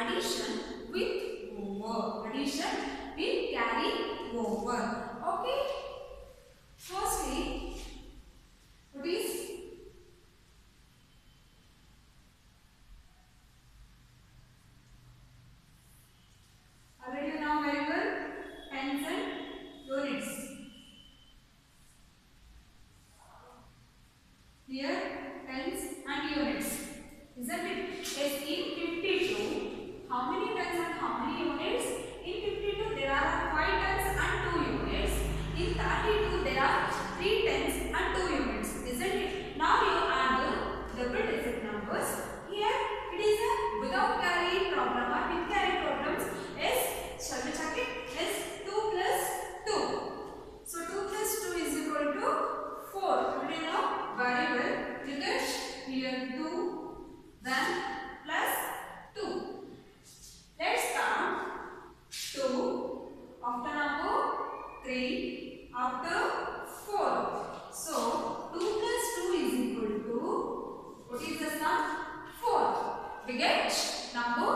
addition with over. Addition will carry over. We number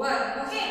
Buat.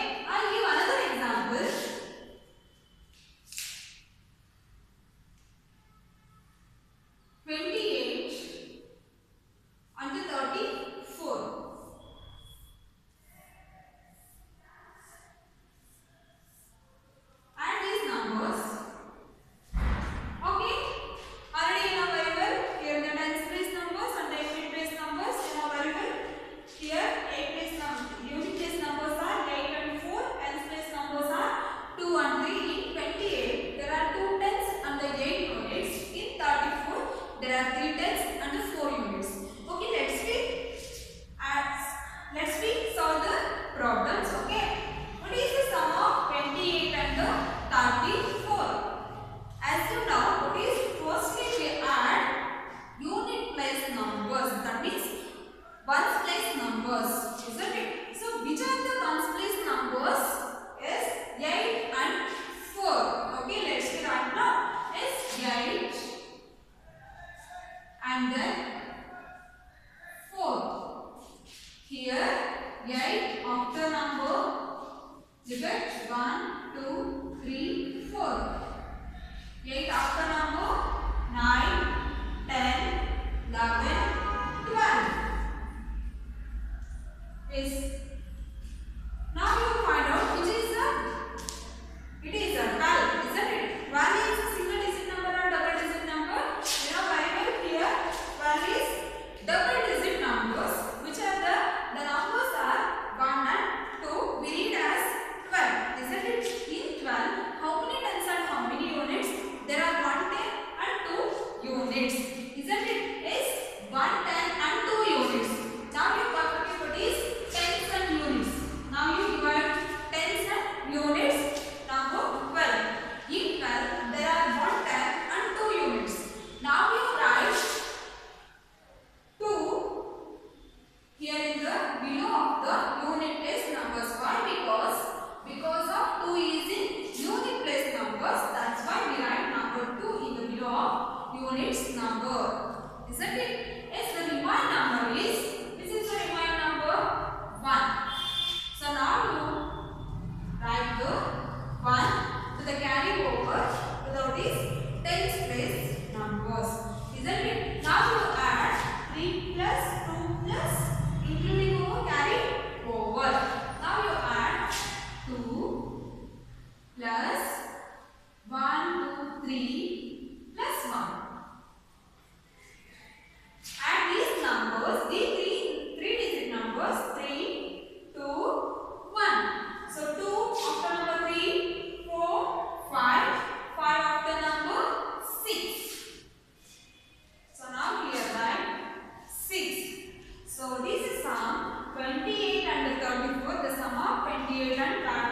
good. Isn't it? Yes, 28 and 34, the sum of 28 and 34.